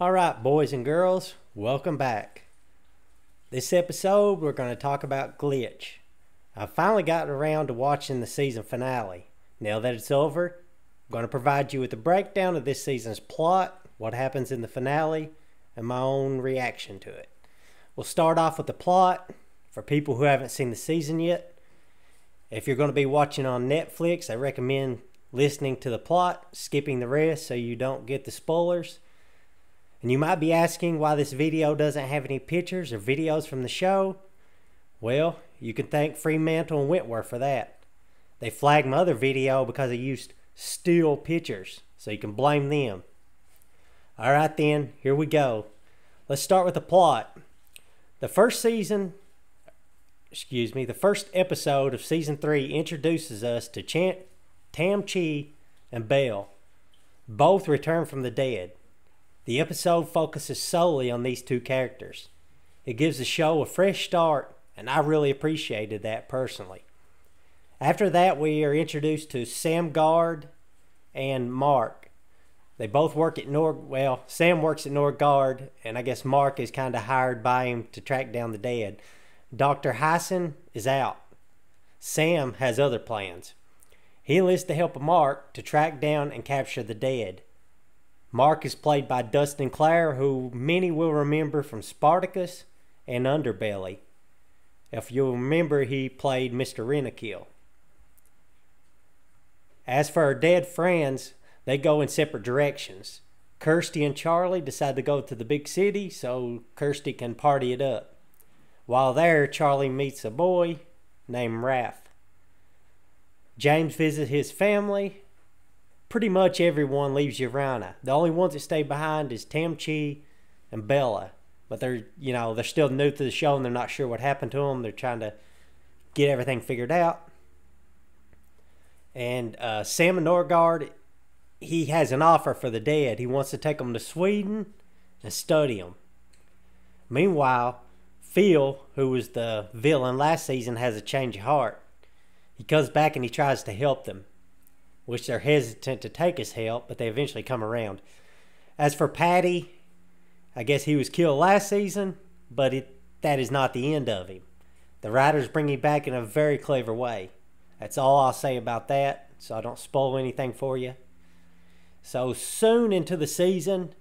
All right, boys and girls, welcome back. This episode, we're going to talk about Glitch. I finally got around to watching the season finale. Now that it's over, I'm going to provide you with a breakdown of this season's plot, what happens in the finale, and my own reaction to it. We'll start off with the plot for people who haven't seen the season yet. If you're going to be watching on Netflix, I recommend listening to the plot, skipping the rest so you don't get the spoilers. And you might be asking why this video doesn't have any pictures or videos from the show. Well, you can thank Fremantle and Wentworth for that. They flagged my other video because I used still pictures, so you can blame them. Alright then, here we go. Let's start with the plot. The first season, excuse me, the first episode of season 3 introduces us to Chant, Tam Chi and Belle. Both return from the dead. The episode focuses solely on these two characters. It gives the show a fresh start, and I really appreciated that personally. After that, we are introduced to Sam Guard and Mark. They both work at Nord. Well, Sam works at Noregard, and I guess Mark is kind of hired by him to track down the dead. Dr. Hyson is out. Sam has other plans. He enlists the help of Mark to track down and capture the dead. Mark is played by Dustin Clare, who many will remember from Spartacus and Underbelly. If you'll remember, he played Mr. Rentakill. As for our dead friends, they go in separate directions. Kirsty and Charlie decide to go to the big city so Kirsty can party it up. While there, Charlie meets a boy named Raph. James visits his family pretty much everyone leaves Yoorana. The only ones that stay behind is Tamchi and Bella. But they're, you know, they're still new to the show and they're not sure what happened to them. They're trying to get everything figured out. And uh, Sam Noregard, he has an offer for the dead. He wants to take them to Sweden and study them. Meanwhile, Phil, who was the villain last season, has a change of heart. He comes back and he tries to help them which they're hesitant to take his help, but they eventually come around. As for Paddy, I guess he was killed last season, but it, that is not the end of him. The writers bring him back in a very clever way. That's all I'll say about that, so I don't spoil anything for you. So soon into the season,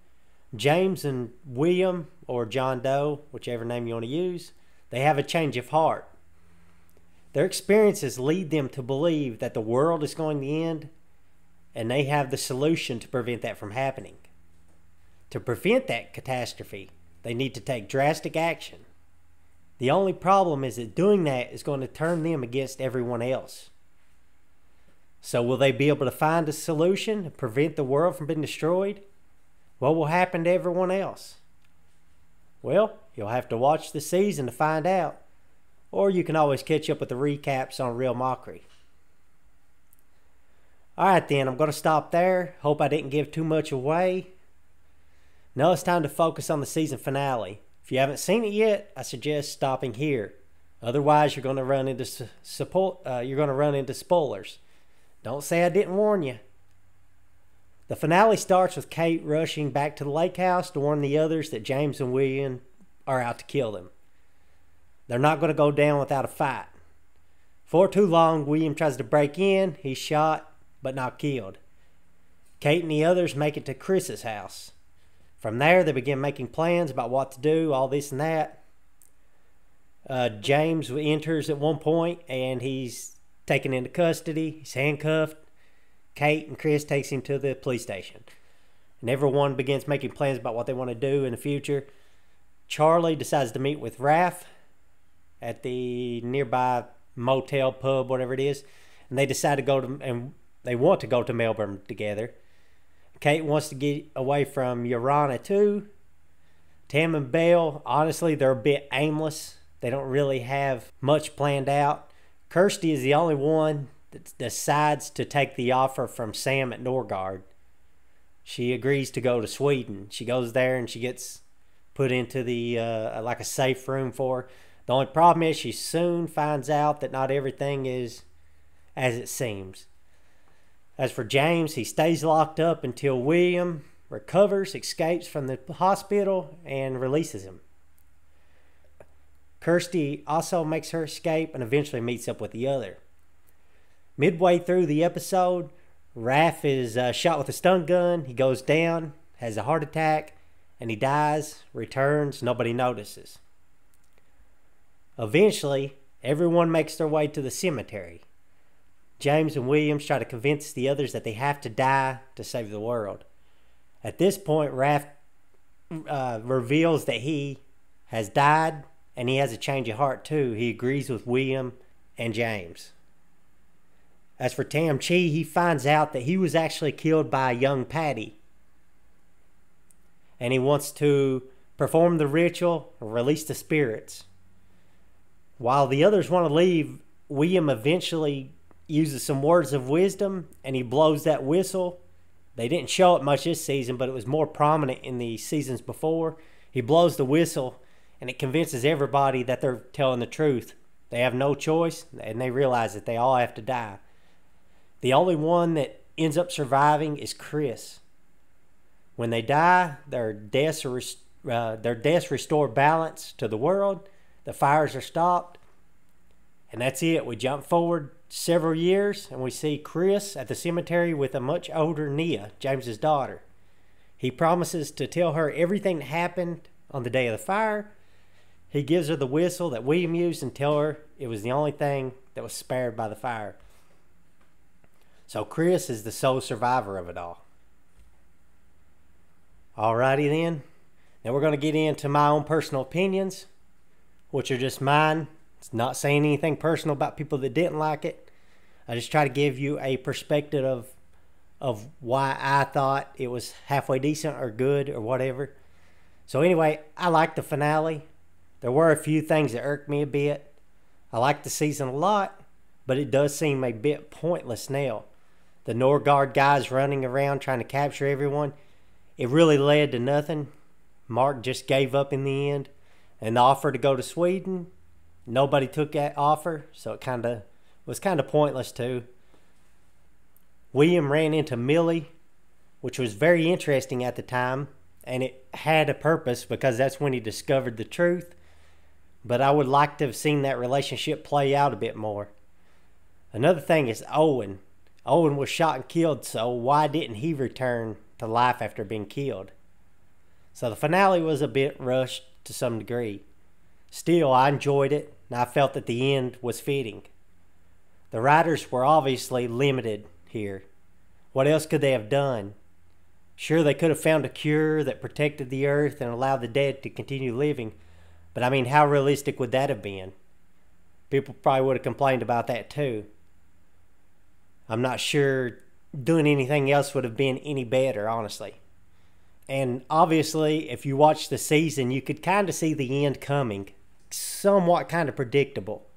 James and William, or John Doe, whichever name you want to use, they have a change of heart. Their experiences lead them to believe that the world is going to end and they have the solution to prevent that from happening. To prevent that catastrophe, they need to take drastic action. The only problem is that doing that is going to turn them against everyone else. So, will they be able to find a solution to prevent the world from being destroyed? What will happen to everyone else? Well, you'll have to watch the season to find out, or you can always catch up with the recaps on Reel Mockery. All right, then, I'm going to stop there. Hope I didn't give too much away. Now it's time to focus on the season finale. If you haven't seen it yet, I suggest stopping here. Otherwise, you're going to run into support. Uh, you're going to run into spoilers. Don't say I didn't warn you. The finale starts with Kate rushing back to the lake house to warn the others that James and William are out to kill them. They're not going to go down without a fight. For too long, William tries to break in. He's shot but not killed. Kate and the others make it to Chris's house. From there, they begin making plans about what to do, all this and that. Uh, James enters at one point and he's taken into custody. He's handcuffed. Kate and Chris takes him to the police station. And everyone begins making plans about what they want to do in the future. Charlie decides to meet with Raph at the nearby motel, pub, whatever it is. And they decide to go to and they want to go to Melbourne together. Kate wants to get away from Yoorana too. Tam and Belle, honestly, they're a bit aimless. They don't really have much planned out. Kirsty is the only one that decides to take the offer from Sam at Noregard. She agrees to go to Sweden. She goes there and she gets put into the uh, like a safe room for her. The only problem is she soon finds out that not everything is as it seems. As for James, he stays locked up until William recovers, escapes from the hospital, and releases him. Kirsty also makes her escape and eventually meets up with the other. Midway through the episode, Raph is uh, shot with a stun gun. He goes down, has a heart attack, and he dies, returns, nobody notices. Eventually, everyone makes their way to the cemetery. James and Williams try to convince the others that they have to die to save the world. At this point, Raph uh, reveals that he has died and he has a change of heart too. He agrees with William and James. As for Tam Chi, he finds out that he was actually killed by a young Paddy. And he wants to perform the ritual release the spirits. While the others want to leave, William eventually uses some words of wisdom and he blows that whistle. They didn't show it much this season, but it was more prominent in the seasons before. He blows the whistle and it convinces everybody that they're telling the truth. They have no choice and they realize that they all have to die. The only one that ends up surviving is Chris. When they die, their deaths, are, uh, their deaths restore balance to the world, the fires are stopped, and that's it. We jump forward several years and we see Chris at the cemetery with a much older Nia, James's daughter. He promises to tell her everything that happened on the day of the fire. He gives her the whistle that William used and tell her it was the only thing that was spared by the fire. So Chris is the sole survivor of it all. Alrighty then. Now we're going to get into my own personal opinions, which are just mine. It's not saying anything personal about people that didn't like it. I just try to give you a perspective of of why I thought it was halfway decent or good or whatever. So anyway, I liked the finale. There were a few things that irked me a bit. I liked the season a lot, but it does seem a bit pointless now the Noregard guys running around trying to capture everyone, it really led to nothing. Mark just gave up in the end. And the offer to go to Sweden, nobody took that offer, so it kind of was kind of pointless too. William ran into Millie, which was very interesting at the time, and it had a purpose because that's when he discovered the truth. But I would like to have seen that relationship play out a bit more. Another thing is Owen. Owen was shot and killed, so why didn't he return to life after being killed? So the finale was a bit rushed to some degree. Still, I enjoyed it, and I felt that the end was fitting. The writers were obviously limited here. What else could they have done? Sure, they could have found a cure that protected the earth and allowed the dead to continue living, but I mean, how realistic would that have been? People probably would have complained about that too. I'm not sure doing anything else would have been any better, honestly. And obviously, if you watch the season, you could kind of see the end coming, somewhat kind of predictable.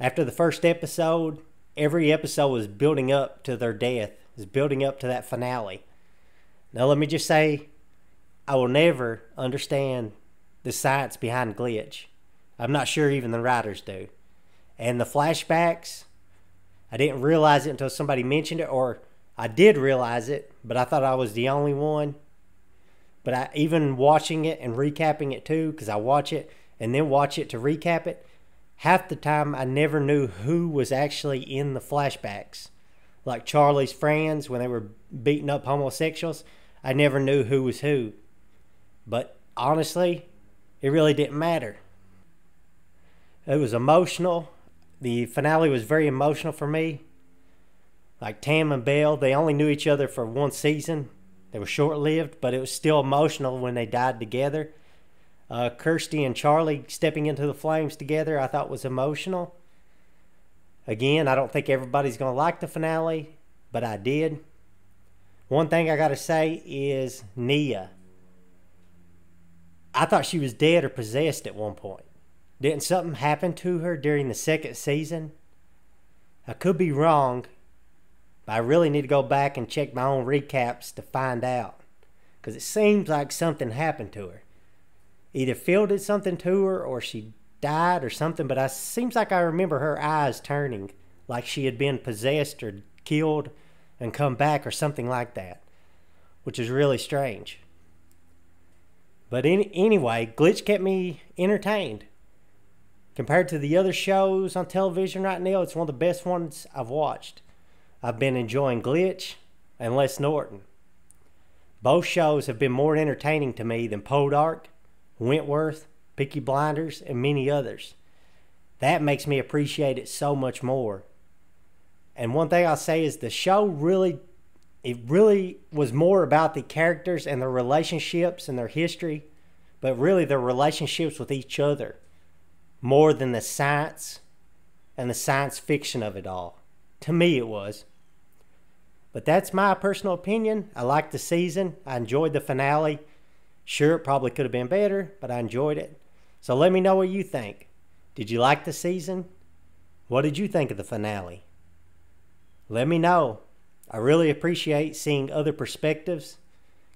After the first episode, every episode was building up to their death, is building up to that finale. Now, let me just say, I will never understand the science behind glitch. I'm not sure even the writers do. And the flashbacks, I didn't realize it until somebody mentioned it, or I did realize it, but I thought I was the only one. But I even watching it and recapping it too, because I watch it and then watch it to recap it. Half the time, I never knew who was actually in the flashbacks. Like Charlie's friends when they were beating up homosexuals, I never knew who was who. But honestly, it really didn't matter. It was emotional the finale was very emotional for me. Like Tam and Belle, they only knew each other for one season. They were short lived, but it was still emotional when they died together. Uh, Kirsty and Charlie stepping into the flames together, I thought was emotional. Again, I don't think everybody's going to like the finale, but I did. One thing I got to say is Nia. I thought she was dead or possessed at one point. Didn't something happen to her during the second season? I could be wrong, but I really need to go back and check my own recaps to find out. Because it seems like something happened to her. Either Phil did something to her or she died or something, but it seems like I remember her eyes turning like she had been possessed or killed and come back or something like that. which is really strange. But in, anyway, Glitch kept me entertained. Compared to the other shows on television right now, it's one of the best ones I've watched. I've been enjoying Glitch and Les Norton. Both shows have been more entertaining to me than Poldark, Wentworth, Peaky Blinders, and many others. That makes me appreciate it so much more. And one thing I'll say is the show really it really was more about the characters and their relationships and their history, but really their relationships with each other more than the science and the science fiction of it all. To me, it was. But that's my personal opinion. I liked the season. I enjoyed the finale. Sure, it probably could have been better, but I enjoyed it. So let me know what you think. Did you like the season? What did you think of the finale? Let me know. I really appreciate seeing other perspectives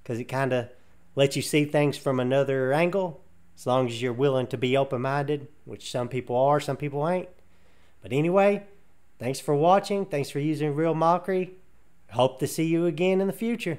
because it kind of lets you see things from another angle as long as you're willing to be open minded, which some people are, some people ain't. But anyway, thanks for watching. Thanks for using Reel Mockery. Hope to see you again in the future.